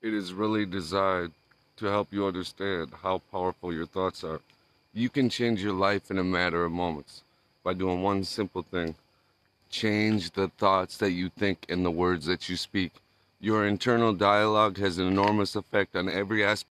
It is really designed to help you understand how powerful your thoughts are. You can change your life in a matter of moments by doing one simple thing change the thoughts that you think and the words that you speak. Your internal dialogue has an enormous effect on every aspect